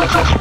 Ha ha ha!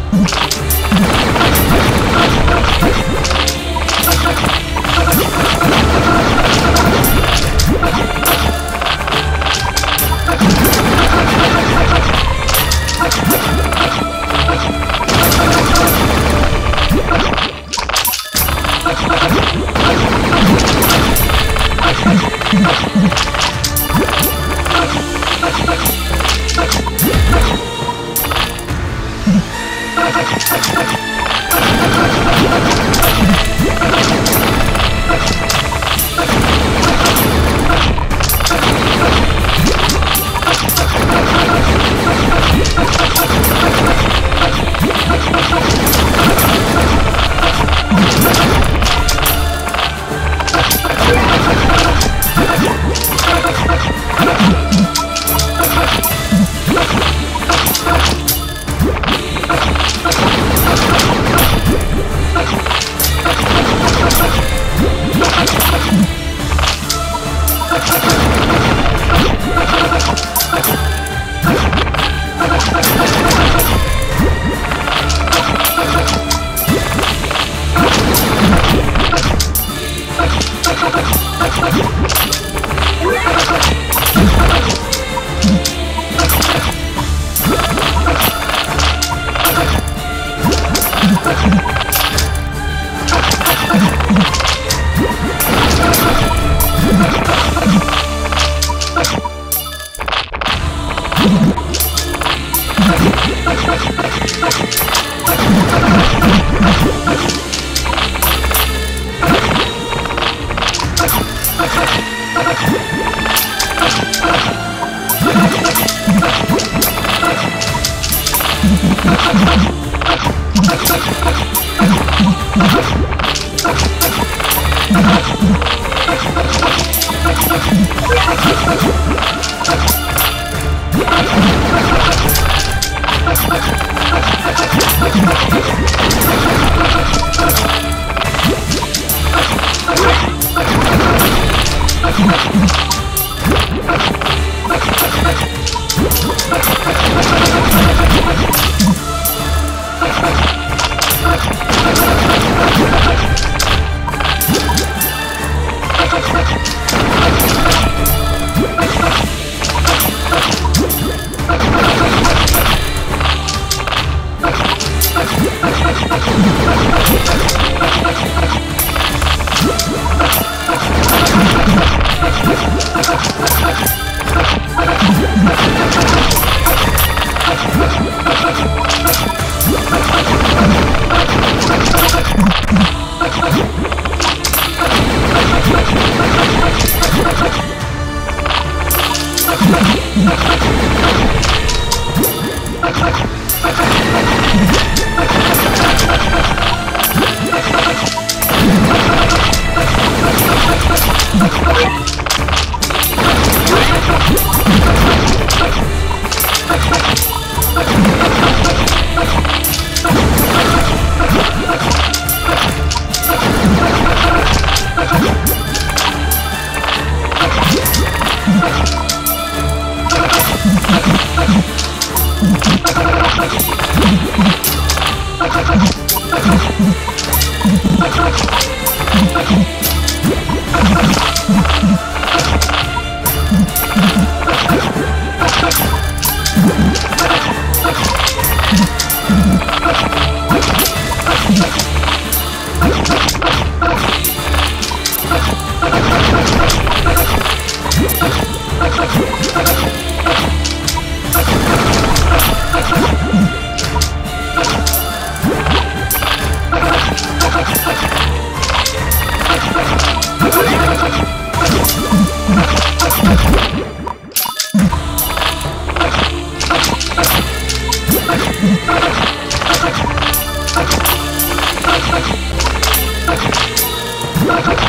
What? Oh, my God.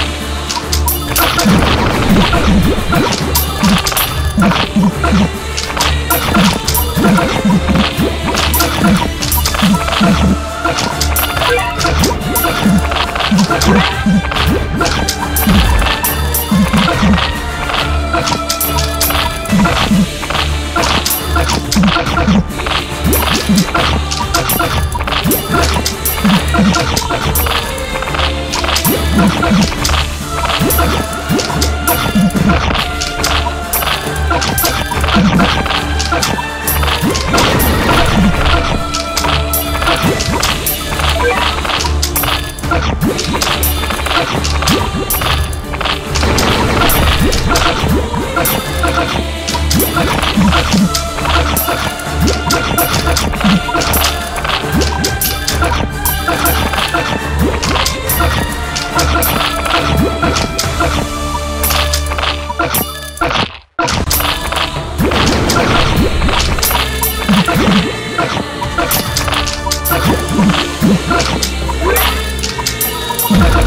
Let's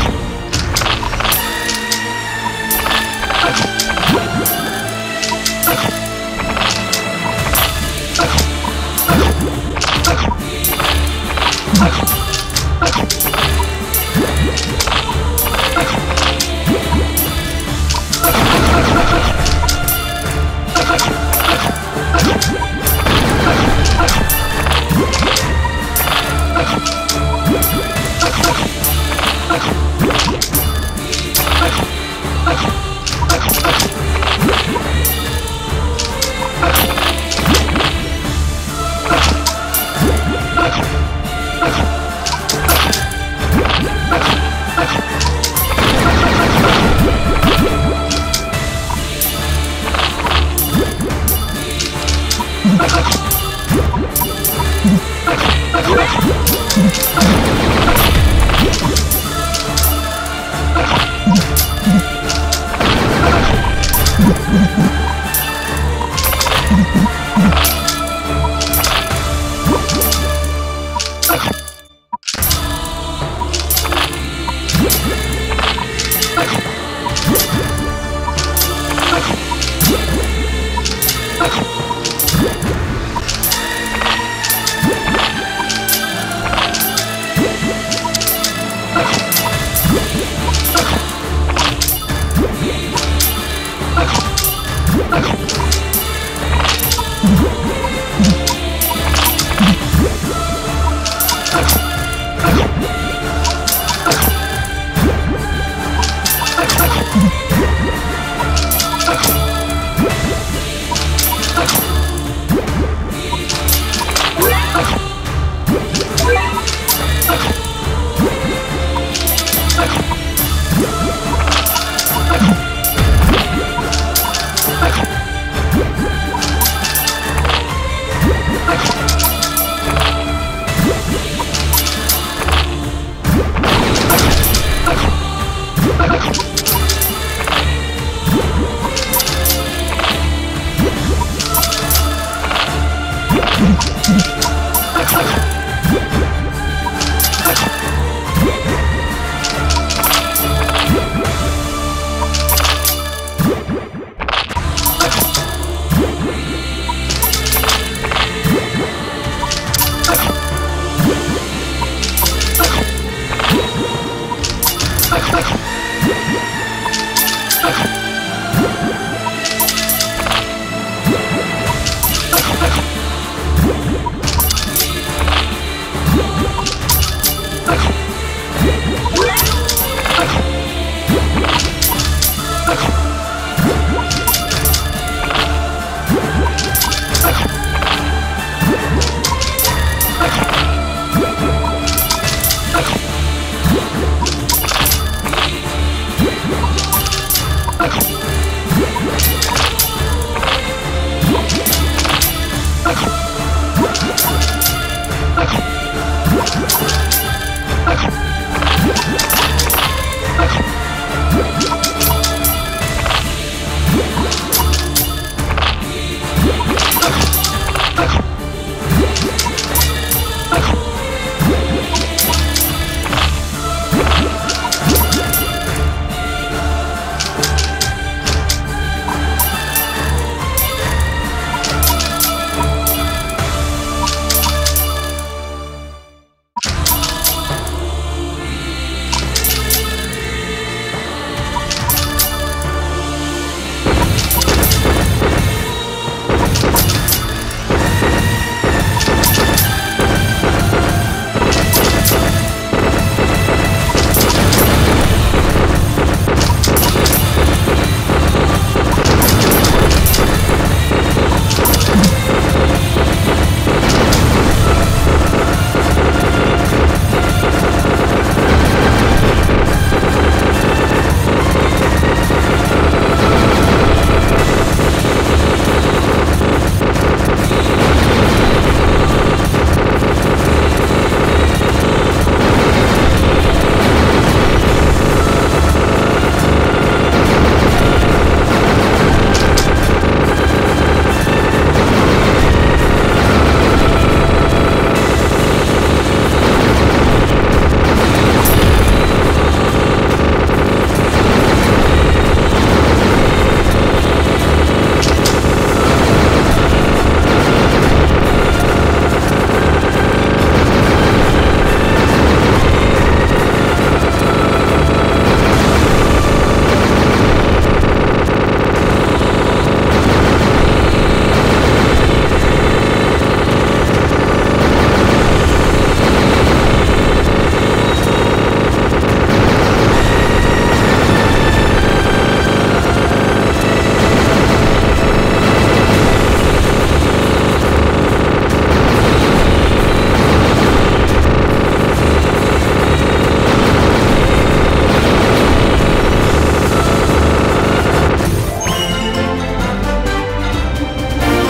go.